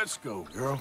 Let's go, girl.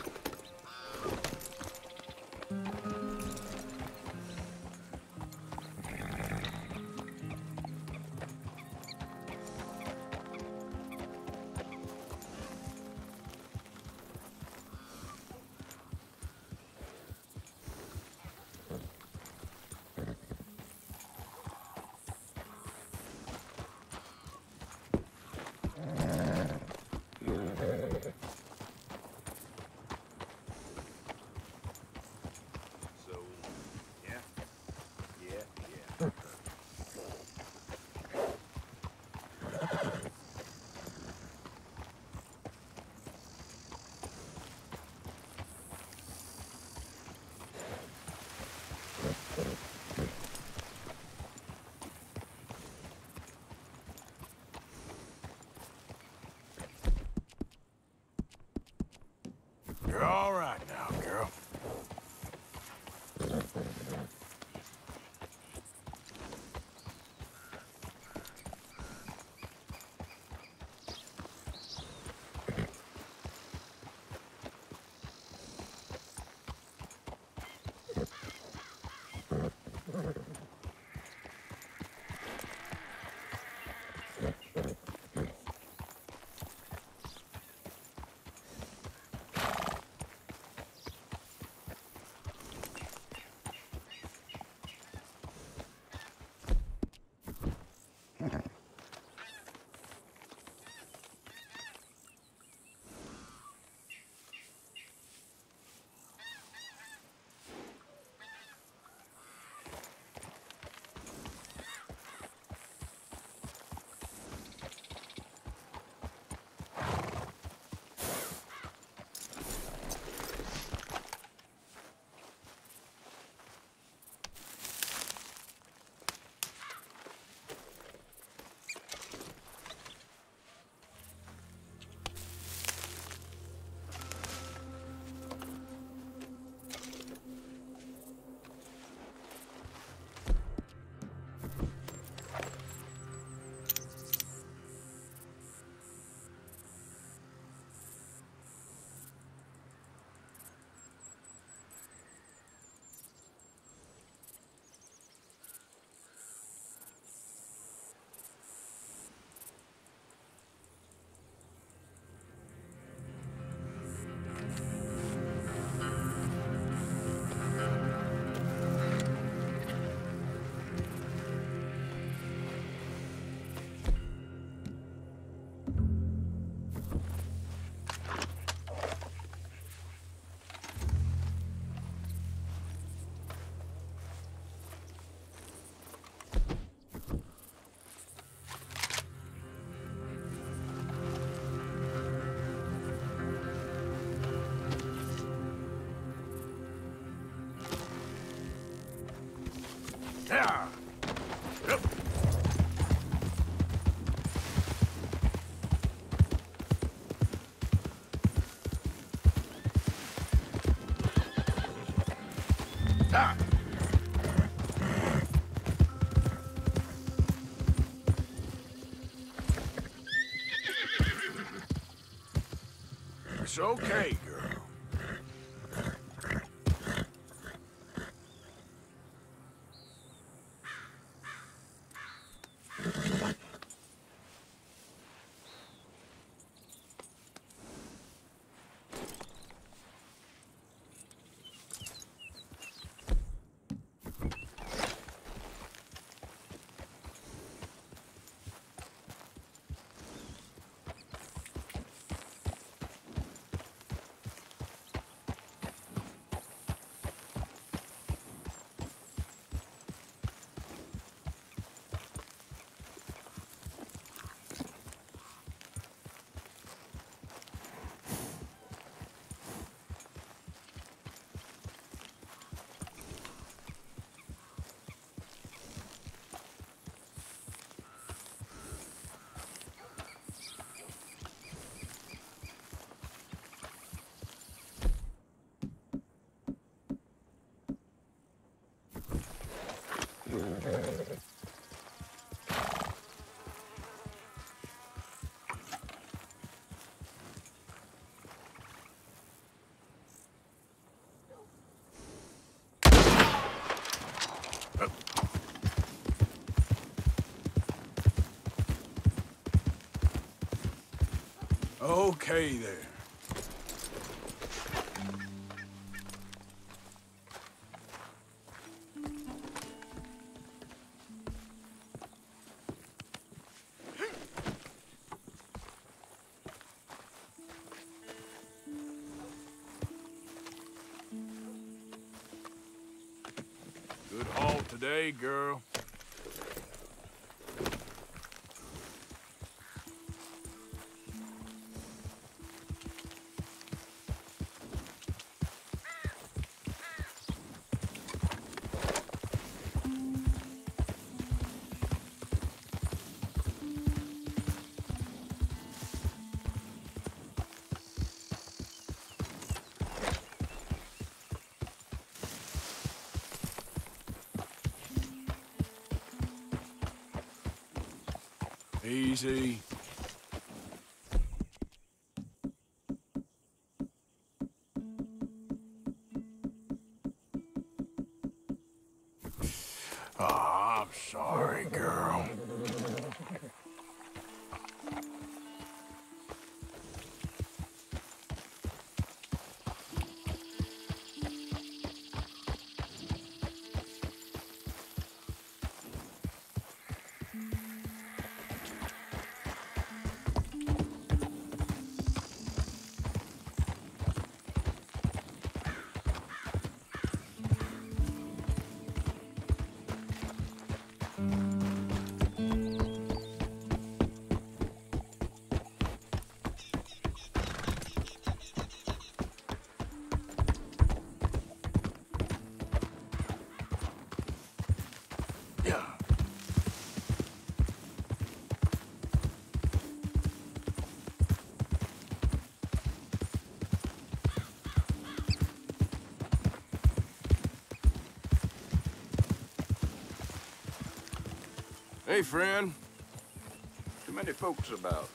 Okay, Okay there. Girl. Easy. Oh, I'm sorry, girl. Hey, friend. Too many folks about.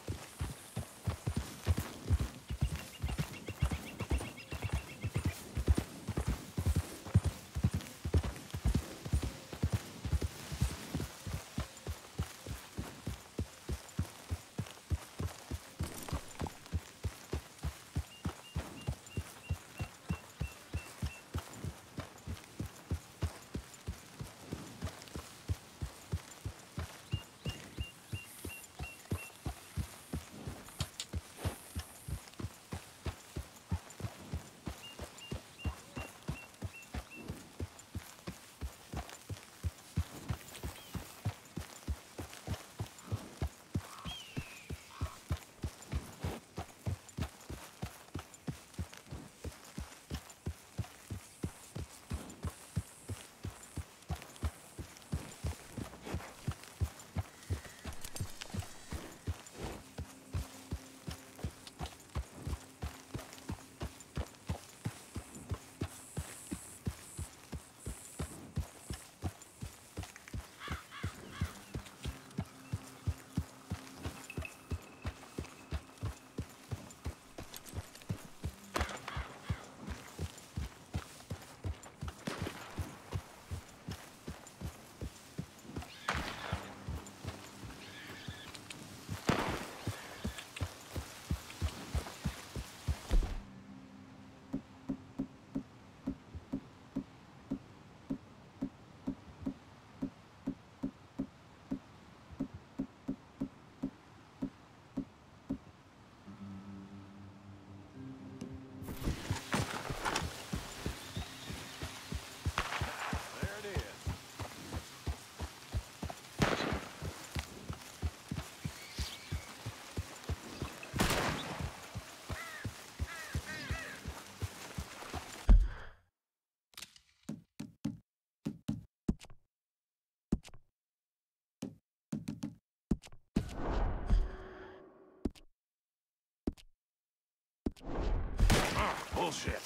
Bullshit.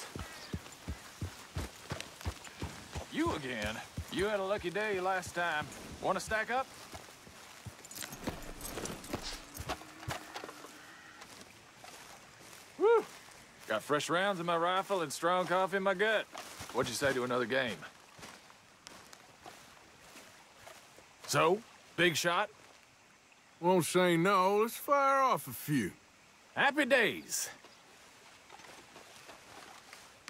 You again. You had a lucky day last time. Want to stack up? Whew. Got fresh rounds in my rifle and strong coffee in my gut. What'd you say to another game? So, big shot? Won't say no. Let's fire off a few. Happy days.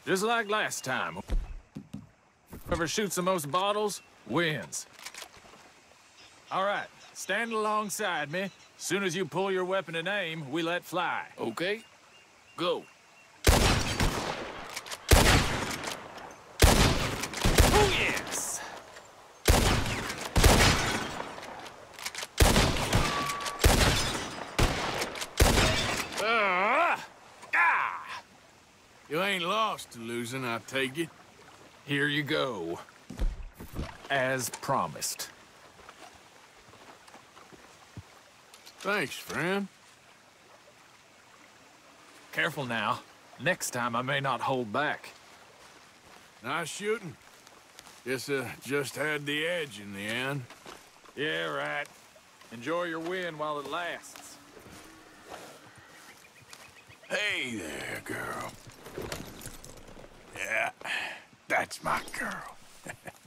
Just like last time. Whoever shoots the most bottles wins. All right, stand alongside me. Soon as you pull your weapon and aim, we let fly. Okay, go. Oh, yes! Ah! Ah! You ain't lost to losing, I take it. Here you go. As promised. Thanks, friend. Careful now. Next time I may not hold back. Nice shooting. Guess uh, just had the edge in the end. Yeah, right. Enjoy your win while it lasts. Hey there, girl. Yeah, that's my girl.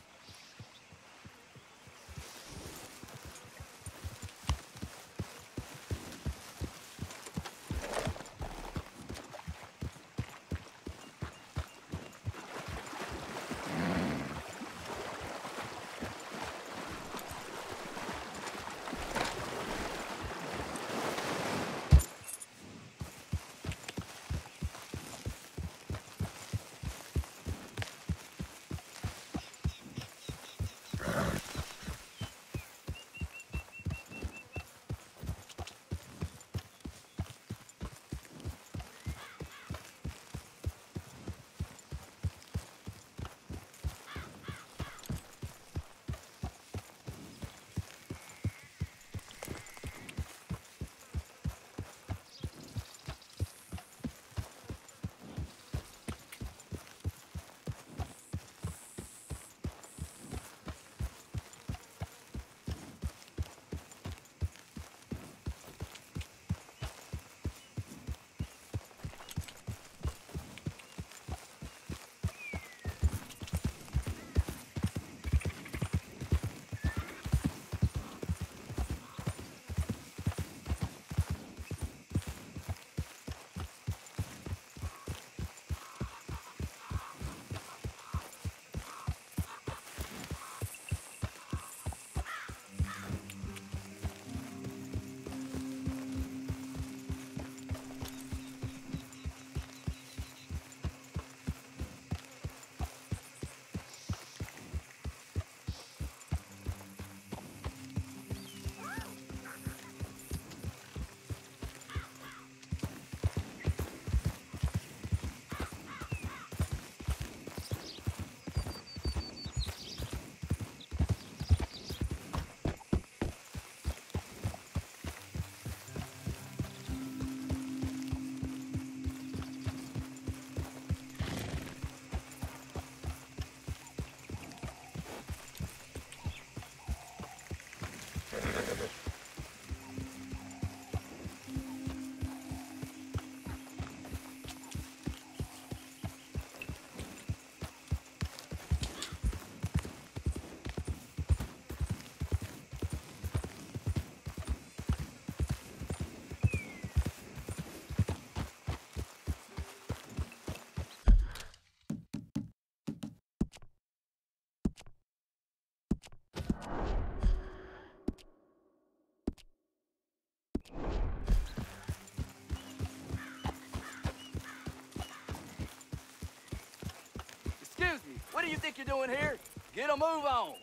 what do you think you're doing here? Get a move on.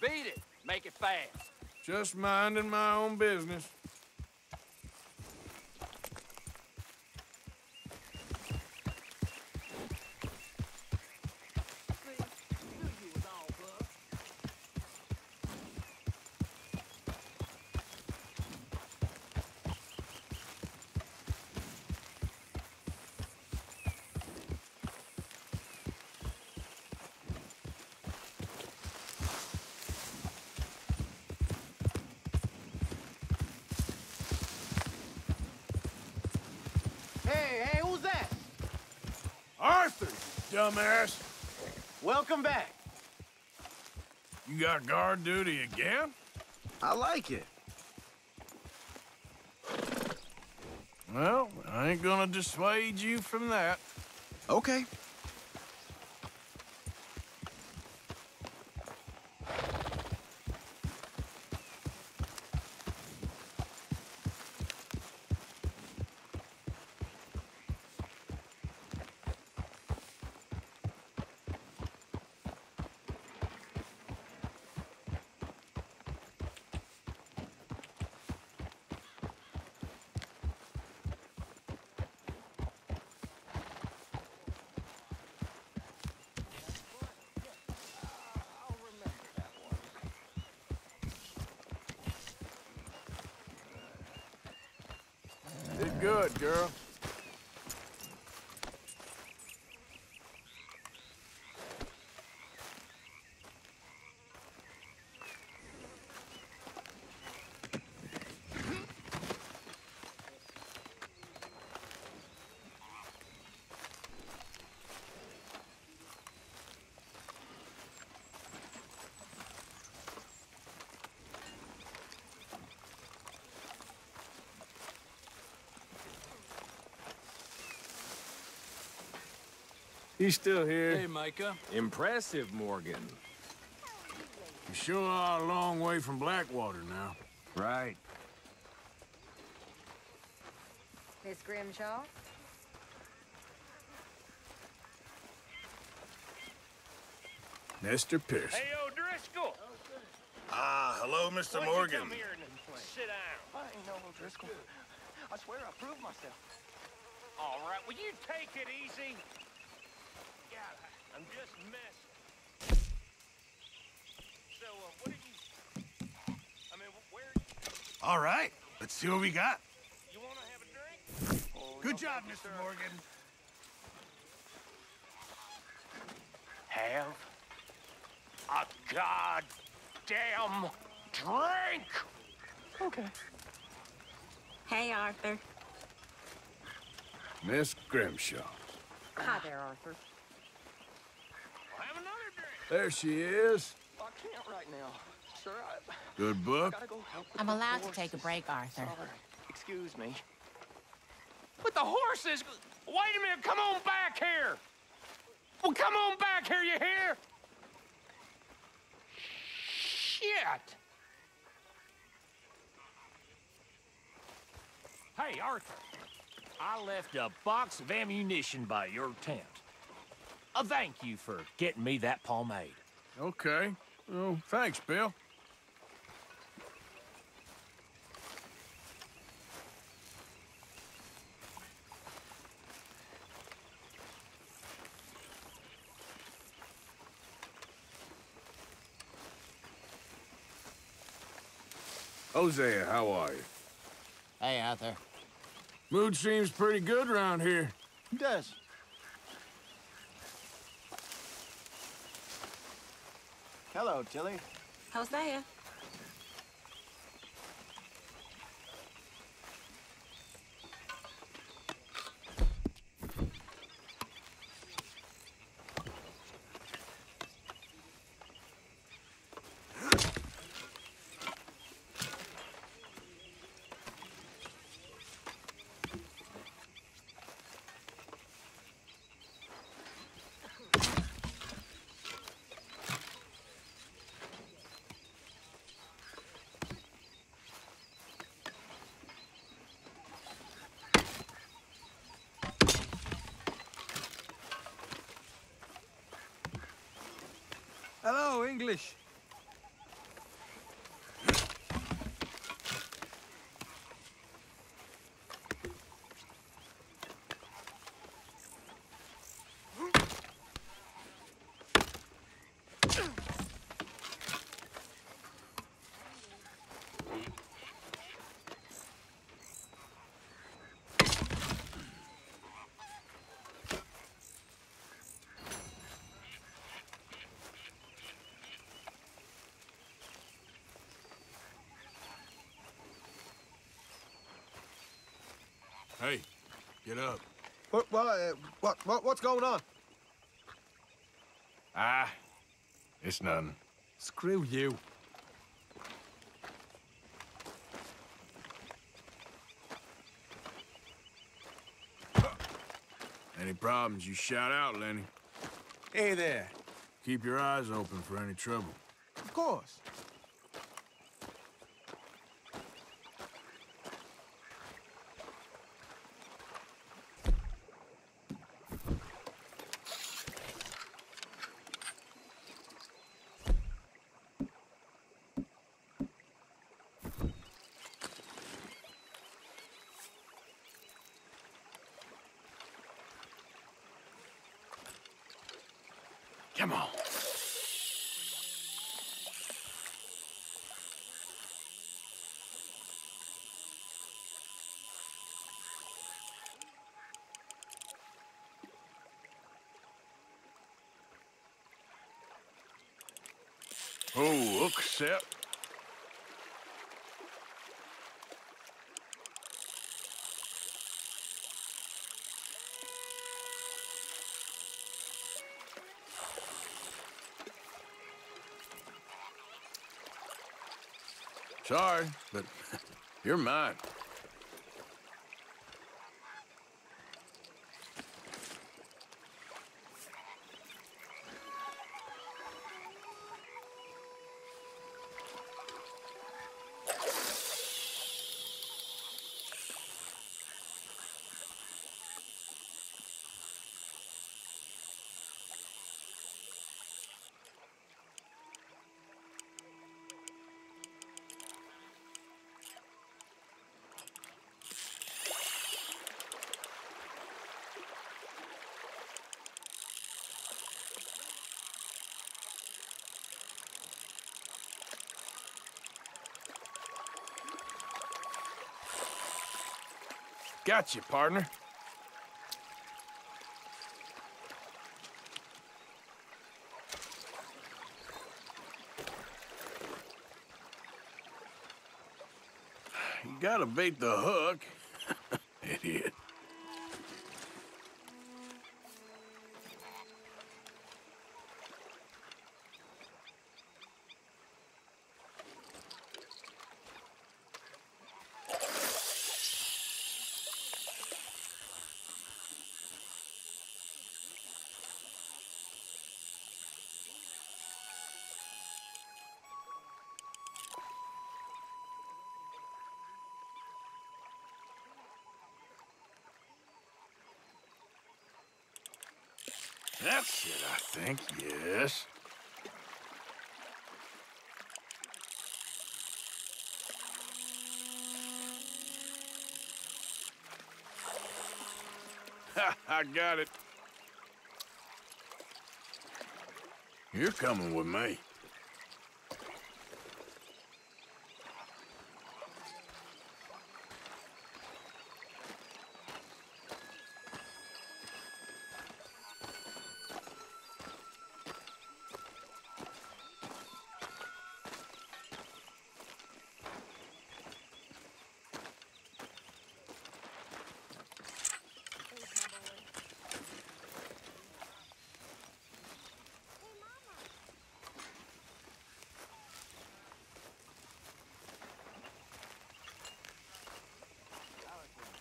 Beat it. Make it fast. Just minding my own business. See? Knew you was on, bud. Hey, hey, who's that? Arthur, dumbass. Welcome back. You got guard duty again? I like it. Well, I ain't gonna dissuade you from that. Okay. Good, girl. You still here? Hey, Micah. Impressive, Morgan. You sure are a long way from Blackwater now. Right. Miss Grimshaw? Mr. Pierce. Hey, O'Driscoll! Ah, hello, Mr. Why'd Morgan. You come here and sit down. I ain't no O'Driscoll. I swear I proved myself. All right, will you take it easy? God, I- I'm just messing. So, uh, what are you... I mean, where... All right. Let's see what we got. You want to have a drink? Oh, Good no, job, Mr. sir. Morgan. Have a goddamn drink! Okay. Hey, Arthur. Miss Grimshaw. Hi there, Arthur. I'll have another drink. There she is. I can't right now. Sir, I Good book. gotta go help I'm the allowed to take a break, Arthur. Sorry. Excuse me. With the horses? Wait a minute, come on back here! Well, come on back here, you hear? Shit! Hey, Arthur. I left a box of ammunition by your tent. A thank you for getting me that pomade. Okay. Well, thanks, Bill. Hosea, how are you? Hey, Arthur. Mood seems pretty good around here. Who does? Hello, Tilly. How's Hosea. Hello, English. Hey, get up. What, what, uh, what, what, what's going on? Ah, it's nothing. Screw you. Any problems, you shout out, Lenny. Hey there. Keep your eyes open for any trouble. Of course. Come on. Oh, Sep. Sorry, but you're mine. Got you, partner. You gotta bait the hook. That's it, I think, yes. I got it. You're coming with me.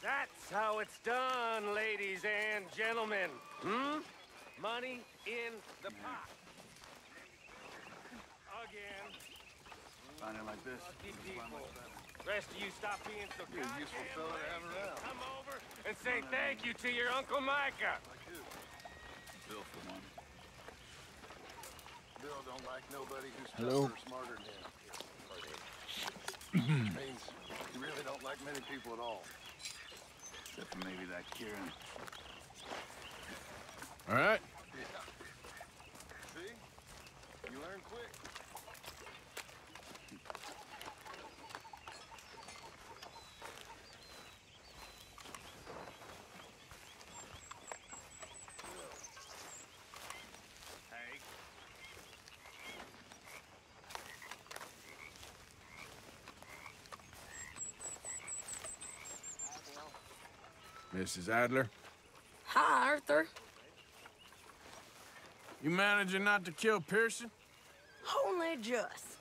That's how it's done, ladies and gentlemen. Hmm? Money in the pot. Again. Find it like this. Lucky people. Rest of you stop being so You're a useful goddamn fella to have around. Come over and say thank you to your Uncle Micah. Bill for one. Bill don't like nobody who's Hello? tougher smarter than him. Which means he really don't like many people at all. Except for maybe that Kieran. All right? Yeah. See? You learn quick. Mrs. Adler, Hi, Arthur. you managing not to kill Pearson? Only just.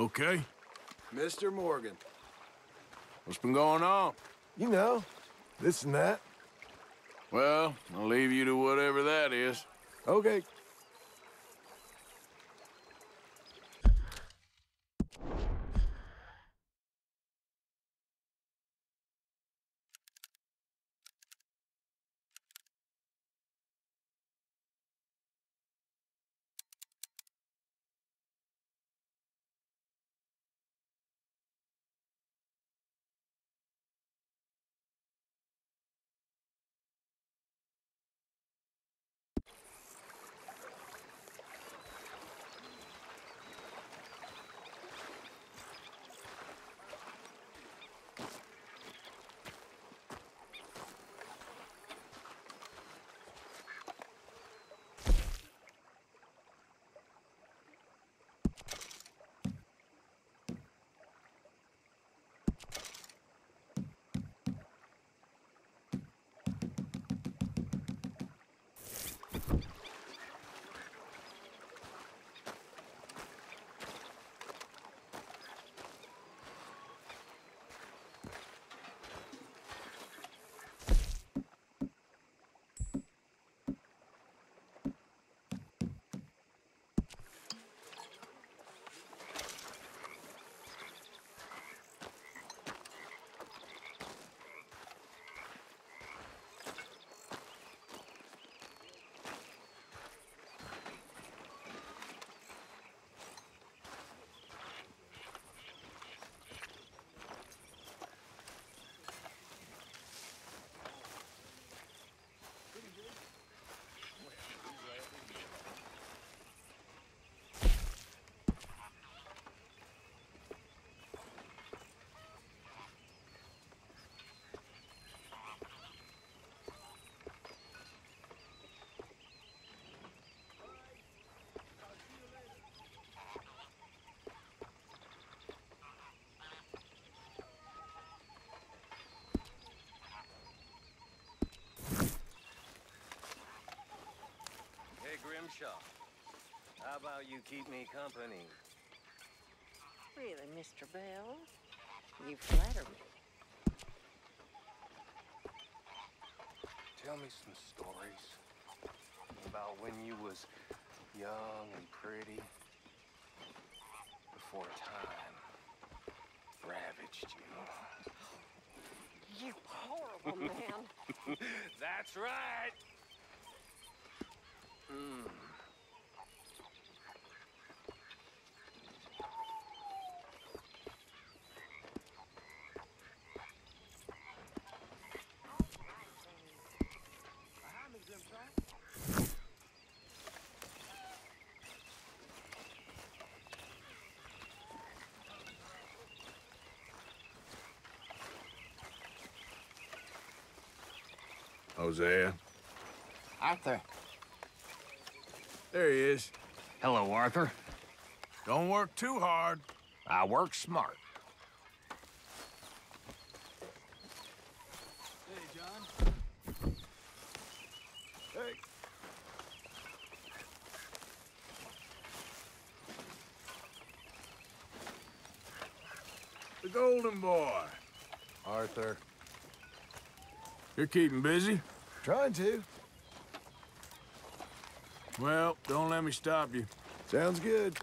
You okay? Mr. Morgan. What's been going on? You know, this and that. Well, I'll leave you to whatever that is. Okay. Grimshaw. How about you keep me company? Really, Mr. Bell? You flatter me. Tell me some stories about when you was young and pretty before time ravaged you. You horrible man. That's right. Hmm. Hosea. Arthur. There he is. Hello, Arthur. Don't work too hard. I work smart. Hey. The golden boy. Arthur. You're keeping busy? Trying to. Well, don't let me stop you. Sounds good.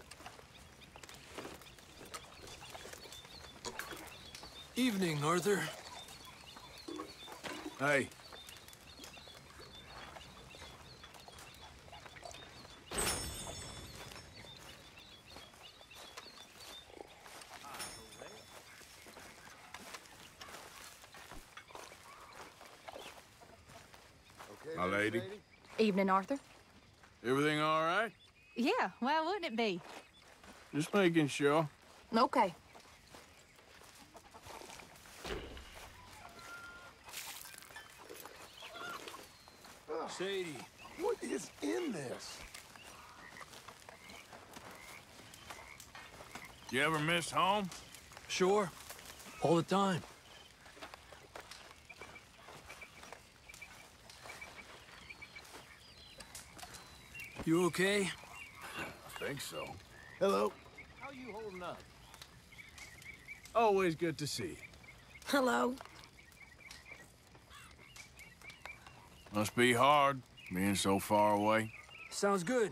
Evening, Arthur. Hey. Okay, My Miss lady. Evening, Arthur. Everything all right? Yeah, why wouldn't it be? Just making sure. Okay. Sadie. What is in this? You ever miss home? Sure. All the time. You okay? I think so. Hello. How you holding up? Always good to see. Hello. Must be hard, being so far away. Sounds good.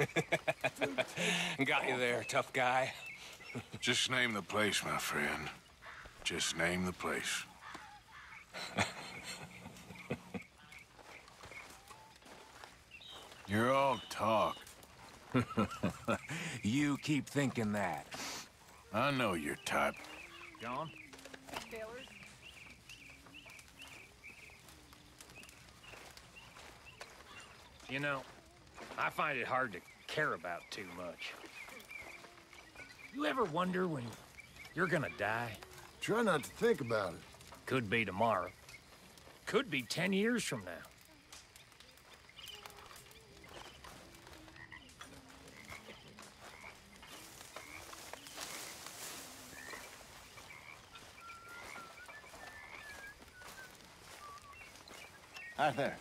Got you there, tough guy. Just name the place, my friend. Just name the place. You're all talk. You keep thinking that. I know your type. John? Taylor? You know, I find it hard to care about too much. You ever wonder when you're gonna die? Try not to think about it. Could be tomorrow. Could be ten years from now. Hi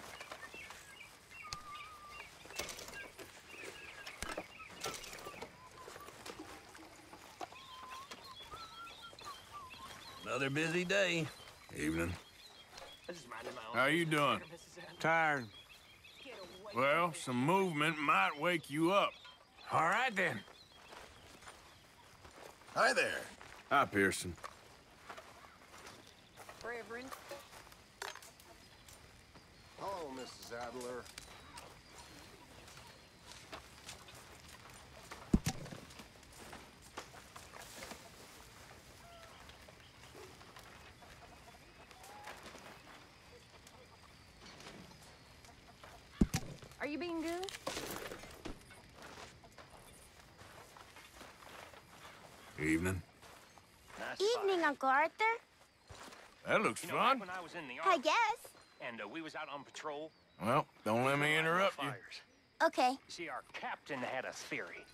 Another busy day. Evening. How you doing? Tired. Well, some movement might wake you up. All right, then. Hi there. Hi, Pearson. Reverend. Hello, Mrs. Adler. Are you being good? Evening. Nice Evening, Uncle Arthur. That looks You know, fun. when I was in the I guess. and uh, we was out on patrol, Well, don't let me interrupt you. Okay. You see, our captain had a theory.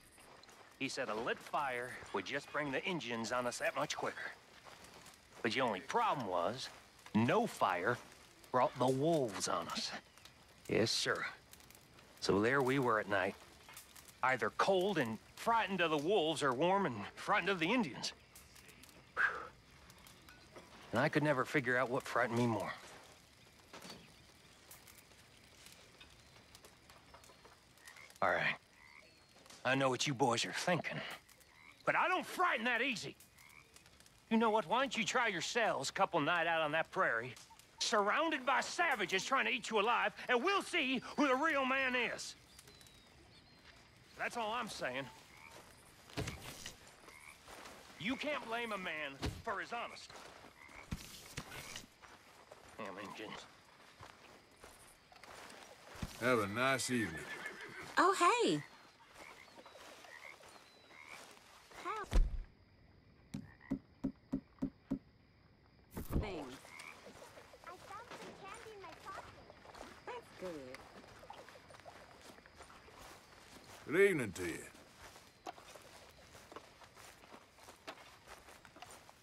He said a lit fire would just bring the engines on us that much quicker. But the only problem was, no fire brought the wolves on us. Yes, sir. So there we were at night, either cold and frightened of the wolves or warm and frightened of the Indians. And I could never figure out what frightened me more. All right. I know what you boys are thinking. But I don't frighten that easy. You know what? Why don't you try yourselves couple night out on that prairie, surrounded by savages trying to eat you alive, and we'll see who the real man is. That's all I'm saying. You can't blame a man for his honesty. Damn Indians. Have a nice evening. Oh, hey. Things. I found some candy in my pocket. That's good. Good evening to you.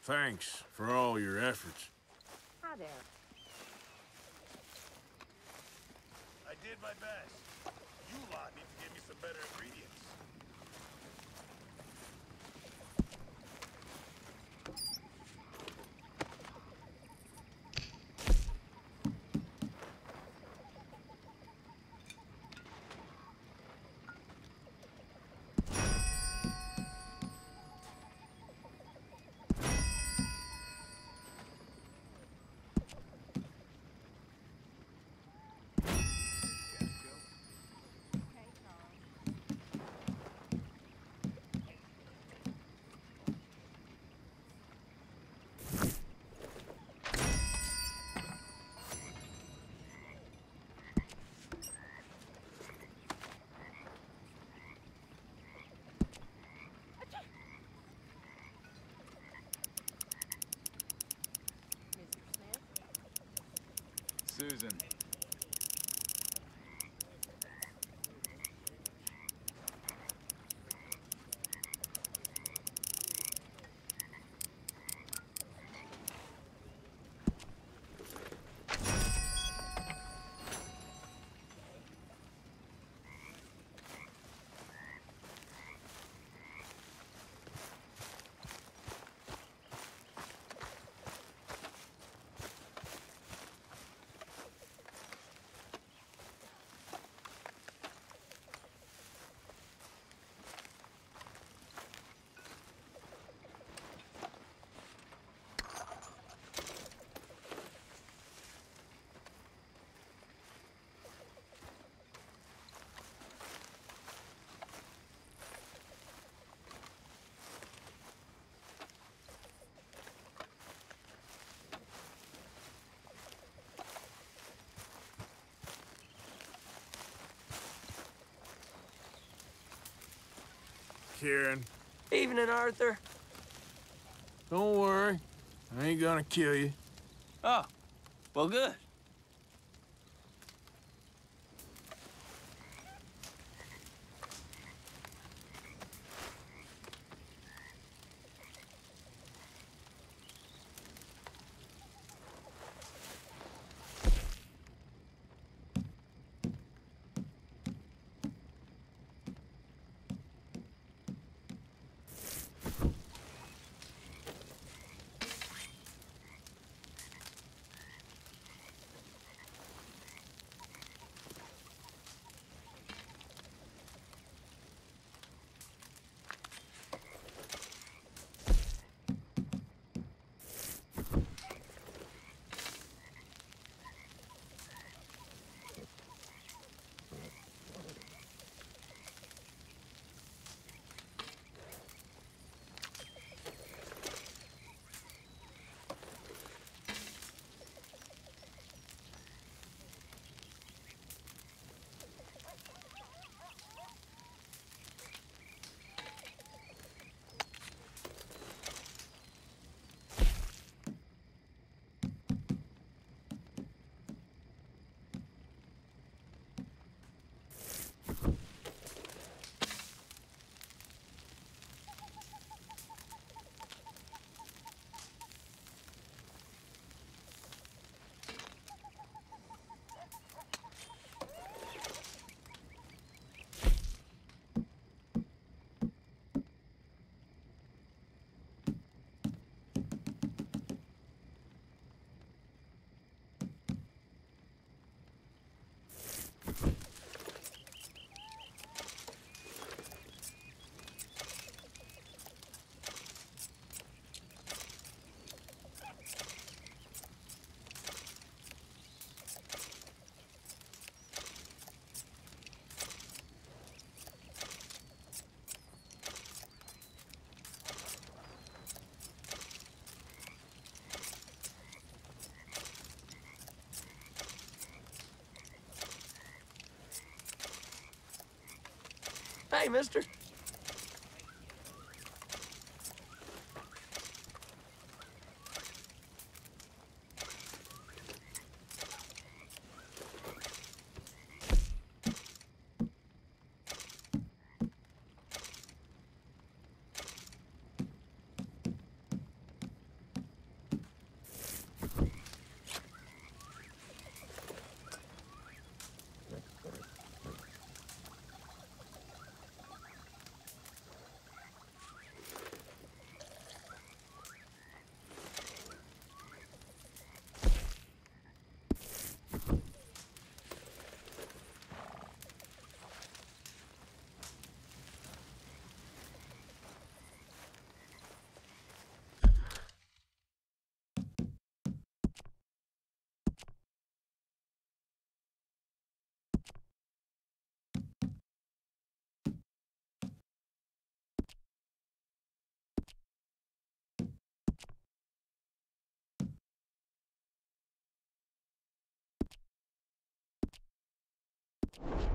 Thanks for all your efforts. Hi there. I did my best. You lot need to give me some better ingredients. Susan. Kieran. Evening, Arthur. Don't worry. I ain't gonna kill you. Oh, well, good. Hey, mister. You